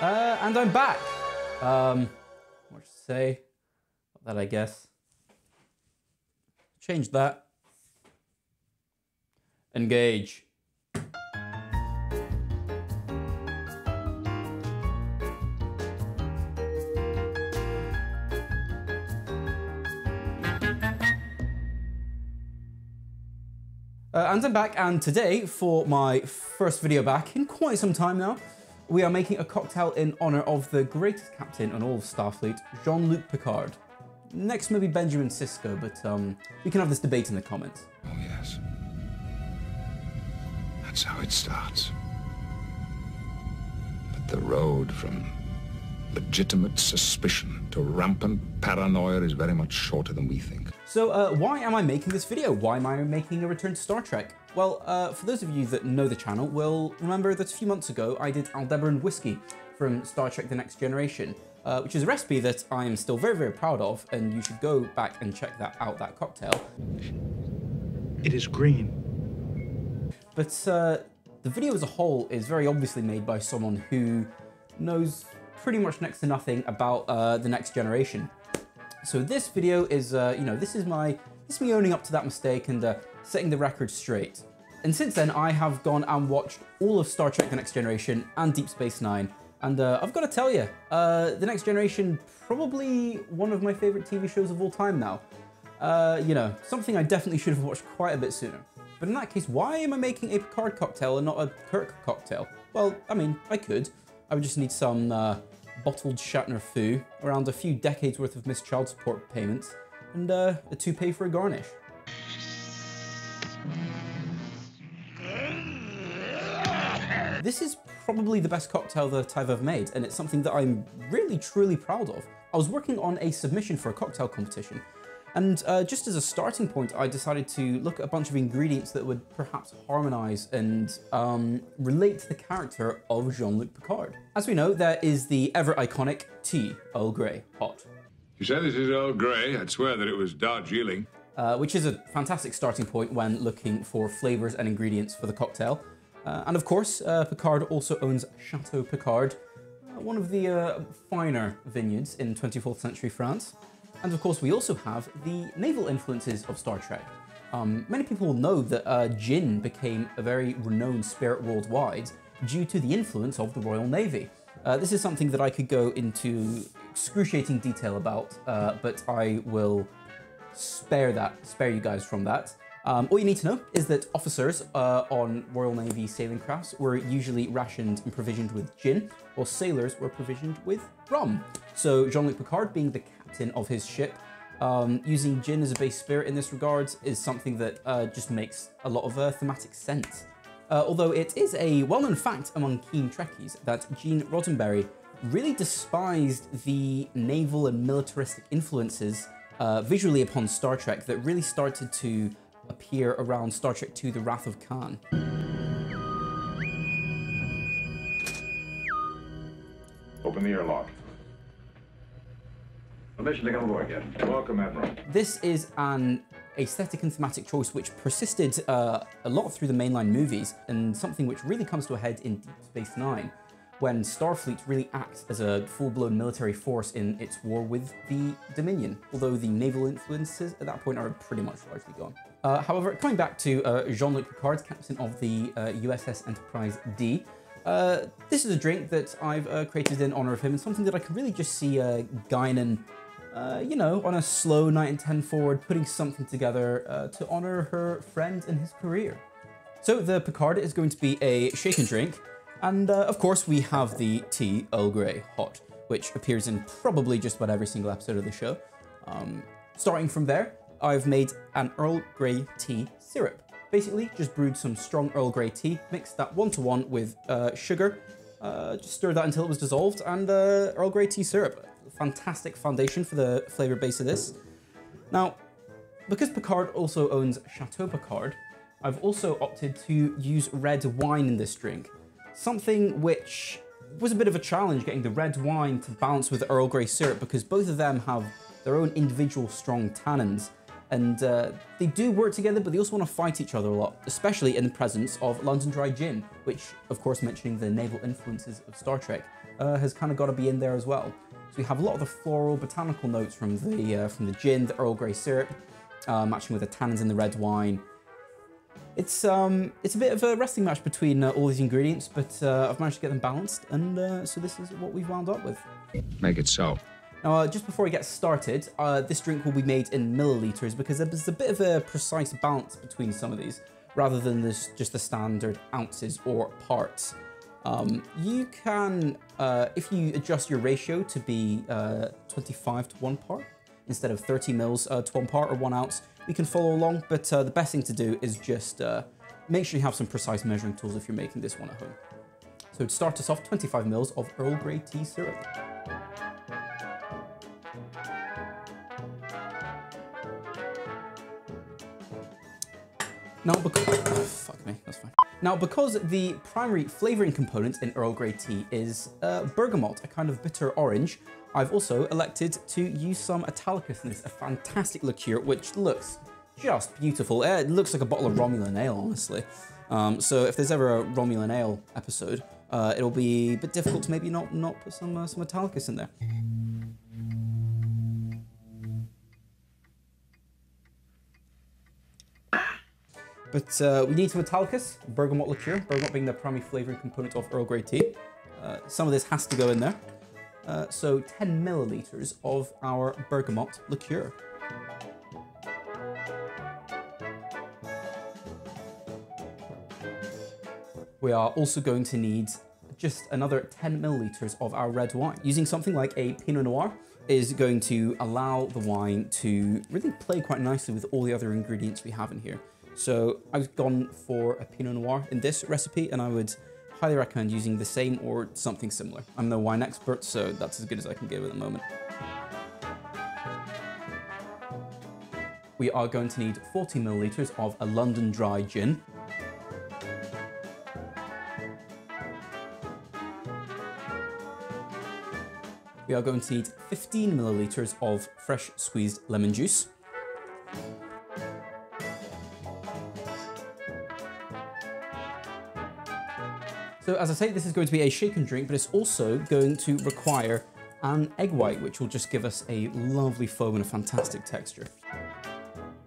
Uh, and I'm back. Um, what to say? That I guess. Change that. Engage. Uh, and I'm back, and today, for my first video back in quite some time now, we are making a cocktail in honor of the greatest captain on all of Starfleet, Jean-Luc Picard. Next, maybe Benjamin Sisko, but um, we can have this debate in the comments. Oh, yes. That's how it starts. But the road from legitimate suspicion to rampant paranoia is very much shorter than we think. So uh, why am I making this video? Why am I making a return to Star Trek? Well, uh, for those of you that know the channel will remember that a few months ago I did Aldebaran Whiskey from Star Trek The Next Generation, uh, which is a recipe that I am still very, very proud of, and you should go back and check that out, that cocktail. It is green. But uh, the video as a whole is very obviously made by someone who knows pretty much next to nothing about uh, The Next Generation. So this video is, uh, you know, this is my, this is me owning up to that mistake and uh, setting the record straight. And since then, I have gone and watched all of Star Trek The Next Generation and Deep Space Nine. And uh, I've got to tell you, uh, The Next Generation, probably one of my favorite TV shows of all time now. Uh, you know, something I definitely should have watched quite a bit sooner. But in that case, why am I making a Picard cocktail and not a Kirk cocktail? Well, I mean, I could. I would just need some uh, bottled Shatner foo, around a few decades worth of missed child support payments, and uh, a toupee for a garnish. This is probably the best cocktail that I've ever made, and it's something that I'm really truly proud of. I was working on a submission for a cocktail competition, and uh, just as a starting point, I decided to look at a bunch of ingredients that would perhaps harmonize and um, relate to the character of Jean-Luc Picard. As we know, there is the ever iconic tea, Earl Grey, hot. You say this is Earl Grey. I'd swear that it was Darjeeling. Uh, which is a fantastic starting point when looking for flavors and ingredients for the cocktail. Uh, and of course, uh, Picard also owns Chateau Picard, uh, one of the uh, finer vineyards in 24th century France. And of course, we also have the naval influences of Star Trek. Um, many people will know that uh, gin became a very renowned spirit worldwide due to the influence of the Royal Navy. Uh, this is something that I could go into excruciating detail about, but I will spare that, spare you guys from that. Um, all you need to know is that officers uh, on Royal Navy sailing crafts were usually rationed and provisioned with gin, while sailors were provisioned with rum. So Jean-Luc Picard, being the captain of his ship, um, using gin as a base spirit in this regard is something that uh, just makes a lot of uh, thematic sense. Uh, although it is a well-known fact among keen Trekkies that Gene Roddenberry really despised the naval and militaristic influences uh, visually upon Star Trek that really started to appear around Star Trek II The Wrath of Khan. Open the airlock. Permission to come aboard again. Welcome, Admiral. This is an aesthetic and thematic choice which persisted uh, a lot through the mainline movies and something which really comes to a head in Deep Space Nine when Starfleet really acts as a full-blown military force in its war with the Dominion, although the naval influences at that point are pretty much largely gone. Uh, however, coming back to uh, Jean-Luc Picard, captain of the uh, USS Enterprise D, uh, this is a drink that I've uh, created in honor of him and something that I can really just see uh, Guinan, uh, you know, on a slow night and 10 forward, putting something together to honor her friend in his career. So the Picard is going to be a shake and drink, and of course we have the tea Earl Grey hot, which appears in probably just about every single episode of the show. Um, starting from there, I've made an Earl Grey tea syrup. Basically, just brewed some strong Earl Grey tea, mixed that one to one with uh, sugar, uh, just stirred that until it was dissolved, and uh, Earl Grey tea syrup. Fantastic foundation for the flavor base of this. Now, because Picard also owns Chateau Picard, I've also opted to use red wine in this drink. Something which was a bit of a challenge getting the red wine to balance with the Earl Grey syrup because both of them have their own individual strong tannins. And uh, they do work together, but they also want to fight each other a lot, especially in the presence of London Dry Gin, which, of course, mentioning the naval influences of Star Trek, uh, has kind of got to be in there as well. So we have a lot of the floral botanical notes from the uh, from the gin, the Earl Grey syrup, uh, matching with the tannins in the red wine. It's um it's a bit of a wrestling match between uh, all these ingredients, but uh, I've managed to get them balanced, and so this is what we've wound up with. Make it so. Now, uh, just before we get started, uh, this drink will be made in milliliters because there's a bit of a precise balance between some of these, rather than this, just the standard ounces or parts. Um, you can, uh, if you adjust your ratio to be uh, 25 to 1 part, instead of 30 mils uh, to 1 part or 1 ounce, you can follow along, but uh, the best thing to do is just make sure you have some precise measuring tools if you're making this one at home. So to start us off, 25 mils of Earl Grey tea syrup. Now, because oh, fuck me, that's fine. Now, because the primary flavoring component in Earl Grey tea is uh, bergamot, a kind of bitter orange, I've also elected to use some Italicus in this, a fantastic liqueur which looks just beautiful. Uh, it looks like a bottle of Romulan ale, honestly. Um, so if there's ever a Romulan ale episode, uh, it'll be a bit difficult to maybe not not put some uh, some Italicus in there. But uh, we need some Italicus, bergamot liqueur, bergamot being the primary flavouring component of Earl Grey tea. Uh, some of this has to go in there. Uh, so 10 milliliters of our bergamot liqueur. We are also going to need just another 10 milliliters of our red wine. Using something like a Pinot Noir is going to allow the wine to really play quite nicely with all the other ingredients we have in here. So I've gone for a Pinot Noir in this recipe and I would highly recommend using the same or something similar. I'm no wine expert, so that's as good as I can give at the moment. We are going to need 40 milliliters of a London Dry gin. We are going to need 15 milliliters of fresh squeezed lemon juice. So as I say, this is going to be a shaken drink, but it's also going to require an egg white, which will just give us a lovely foam and a fantastic texture.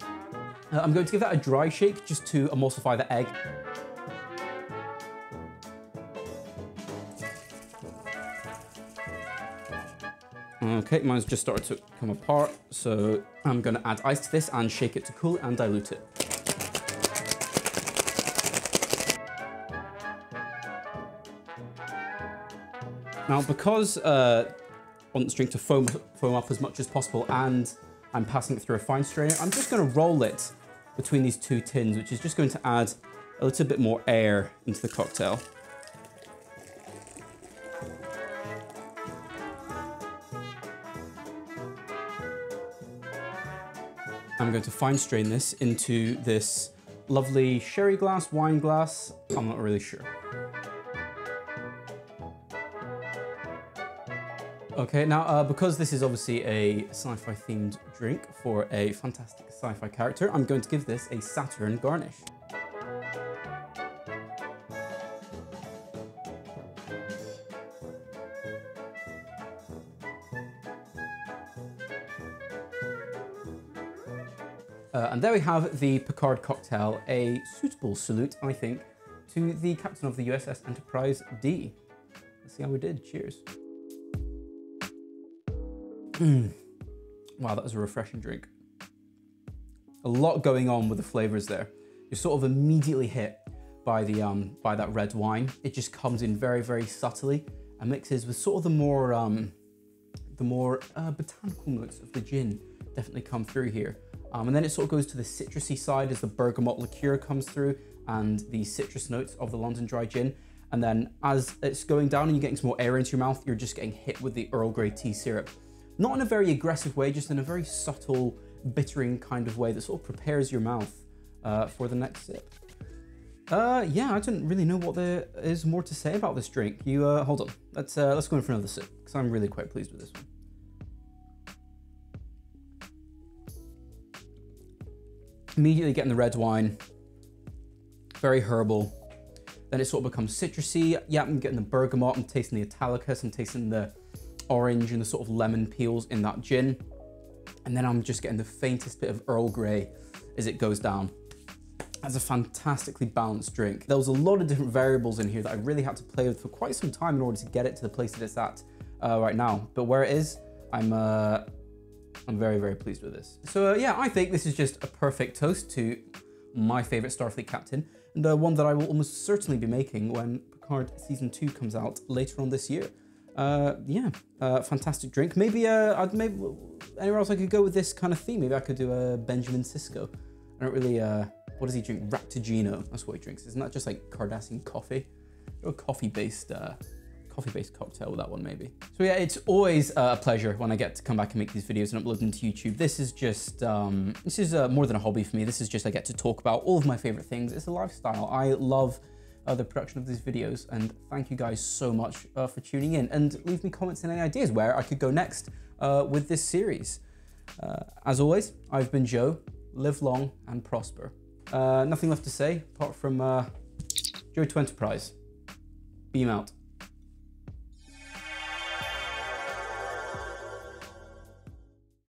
Uh, I'm going to give that a dry shake just to emulsify the egg. Okay, mine's just started to come apart, so I'm going to add ice to this and shake it to cool and dilute it. Now, because uh, I want the drink to foam, foam up as much as possible and I'm passing it through a fine strainer, I'm just going to roll it between these two tins, which is just going to add a little bit more air into the cocktail. I'm going to fine strain this into this lovely sherry glass, wine glass. I'm not really sure. Okay, now uh, because this is obviously a sci-fi themed drink for a fantastic sci-fi character, I'm going to give this a Saturn garnish. Uh, and there we have the Picard cocktail, a suitable salute, I think, to the captain of the USS Enterprise D. Let's see how we did. Cheers. Wow, that was a refreshing drink. A lot going on with the flavors there. You're sort of immediately hit by the um, by that red wine. It just comes in very, very subtly and mixes with sort of the more um, the more uh, botanical notes of the gin definitely come through here. Um, and then it sort of goes to the citrusy side as the bergamot liqueur comes through and the citrus notes of the London Dry Gin. And then as it's going down and you're getting some more air into your mouth, you're just getting hit with the Earl Grey tea syrup. Not in a very aggressive way, just in a very subtle, bittering kind of way that sort of prepares your mouth uh, for the next sip. Uh, yeah, I don't really know what there is more to say about this drink. You, uh, hold on. Let's, uh, let's go in for another sip, because I'm really quite pleased with this one. Immediately getting the red wine. Very herbal. Then it sort of becomes citrusy. Yeah, I'm getting the bergamot, I'm tasting the Italicus, I'm tasting the orange and the sort of lemon peels in that gin. And then I'm just getting the faintest bit of Earl Grey as it goes down. That's a fantastically balanced drink. There was a lot of different variables in here that I really had to play with for quite some time in order to get it to the place that it's at uh, right now. But where it is, I'm uh, I'm very, very pleased with this. So uh, yeah, I think this is just a perfect toast to my favorite Starfleet captain, and uh, one that I will almost certainly be making when Picard Season 2 comes out later on this year. Uh, yeah, uh, fantastic drink. Maybe, uh, I'd maybe anywhere else I could go with this kind of theme. Maybe I could do a Benjamin Sisko. I don't really, uh, what does he drink? Raktajino, that's what he drinks. Isn't that just like Cardassian coffee? Or a coffee-based uh, coffee-based cocktail, with that one maybe. So yeah, it's always uh, a pleasure when I get to come back and make these videos and upload them to YouTube. This is just, um, this is uh, more than a hobby for me. This is just, I get to talk about all of my favorite things. It's a lifestyle. I love uh, the production of these videos and thank you guys so much uh, for tuning in and leave me comments and any ideas where I could go next uh, with this series. Uh, as always, I've been Joe. Live long and prosper. nothing left to say apart from Joe to Enterprise. Beam out.